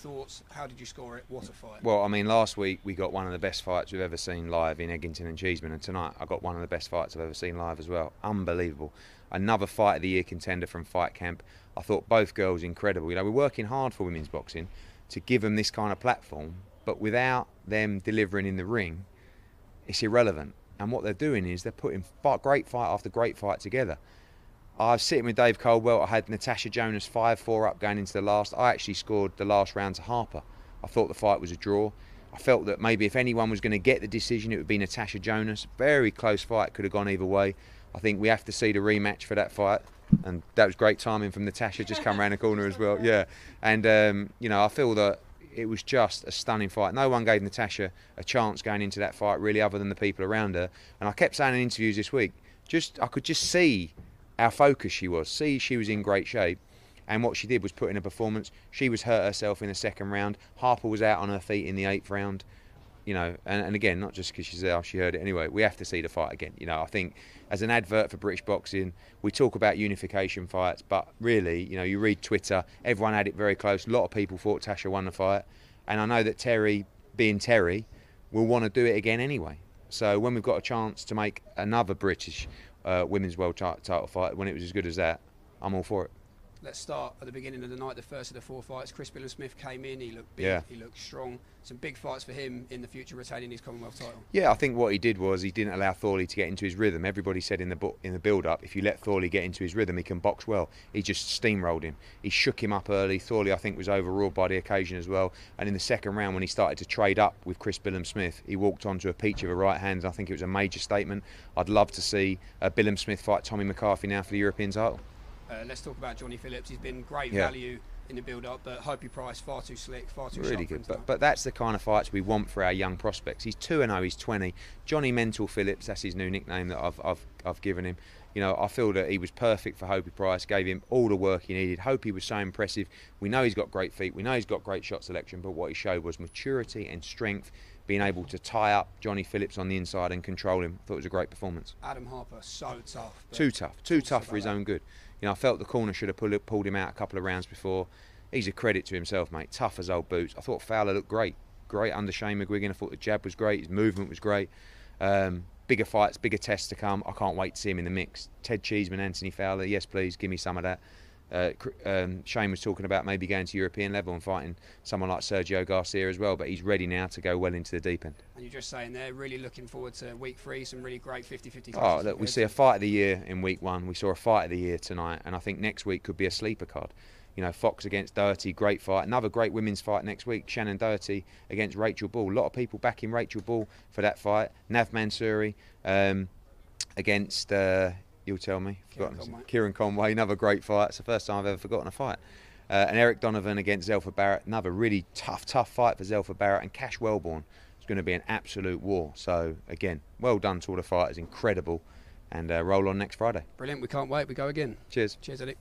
thoughts? How did you score it? What a fight! Well, I mean, last week we got one of the best fights we've ever seen live in Eggington and Cheeseman, and tonight I got one of the best fights I've ever seen live as well. Unbelievable. Another fight of the year contender from Fight Camp. I thought both girls incredible. You know, we're working hard for women's boxing to give them this kind of platform, but without them delivering in the ring, it's irrelevant. And what they're doing is they're putting great fight after great fight together. I was sitting with Dave Coldwell. I had Natasha Jonas 5 4 up going into the last. I actually scored the last round to Harper. I thought the fight was a draw. I felt that maybe if anyone was going to get the decision, it would be Natasha Jonas. Very close fight, could have gone either way. I think we have to see the rematch for that fight. And that was great timing from Natasha, just come around the corner as well. Yeah. And, um, you know, I feel that it was just a stunning fight. No one gave Natasha a chance going into that fight, really, other than the people around her. And I kept saying in interviews this week, just I could just see how focused she was. See, she was in great shape. And what she did was put in a performance. She was hurt herself in the second round. Harper was out on her feet in the eighth round. You know, and, and again, not just because she's there, oh, she heard it anyway. We have to see the fight again. You know, I think as an advert for British boxing, we talk about unification fights, but really, you know, you read Twitter, everyone had it very close. A lot of people thought Tasha won the fight, and I know that Terri, being Terri, will want to do it again anyway. So when we've got a chance to make another British uh, women's world title fight when it was as good as that, I'm all for it. Let's start at the beginning of the night, the first of the four fights. Chris Billam-Smith came in, he looked big, yeah. he looked strong. Some big fights for him in the future, retaining his Commonwealth title. Yeah, I think what he did was he didn't allow Thorley to get into his rhythm. Everybody said in the in the build-up, if you let Thorley get into his rhythm, he can box well. He just steamrolled him. He shook him up early. Thorley, I think, was overruled by the occasion as well. And in the second round, when he started to trade up with Chris Billam-Smith, he walked onto a peach of a right hand. I think it was a major statement. I'd love to see uh, Billam-Smith fight Tommy McCarthy now for the European title. Uh, let's talk about Jonny Phillips. He's been great yeah. value in the build-up, but Hopey Price far too slick, far too really good. But but that's the kind of fights we want for our young prospects. He's two and zero. Oh, he's twenty. Jonny Mental Phillips. That's his new nickname that I've I've I've given him. You know, I feel that he was perfect for Hopey Price. Gave him all the work he needed. Hopey was so impressive. We know he's got great feet. We know he's got great shot selection. But what he showed was maturity and strength being able to tie up Jonny Phillips on the inside and control him. I thought it was a great performance. Adam Harper, so tough. Too tough. Too tough for his that. own good. You know, I felt the corner should have pulled, pulled him out a couple of rounds before. He's a credit to himself, mate. Tough as old boots. I thought Fowler looked great. Great under Shane McGuigan. I thought the jab was great. His movement was great. Um, bigger fights, bigger tests to come. I can't wait to see him in the mix. Ted Cheeseman, Anthony Fowler. Yes, please, give me some of that. Uh, um, Shane was talking about maybe going to European level and fighting someone like Sergio Garcia as well, but he's ready now to go well into the deep end. And you're just saying they're really looking forward to week three, some really great 50-50 Oh, look, we see a fight of the year in week one. We saw a fight of the year tonight, and I think next week could be a sleeper card. You know, Fox against Doherty, great fight. Another great women's fight next week. Shannon Doherty against Rachel Ball. A lot of people backing Rachel Ball for that fight. Nav Mansouri um, against uh, You'll tell me. Kieran Conway. Kieran Conway, another great fight. It's the first time I've ever forgotten a fight. Uh, and Eric Donovan against Zelfa Barrett, another really tough, tough fight for Zelfa Barrett. And Cash Wellborn It's going to be an absolute war. So, again, well done to all the fighters, incredible. And uh, roll on next Friday. Brilliant. We can't wait. We go again. Cheers. Cheers, Eddie.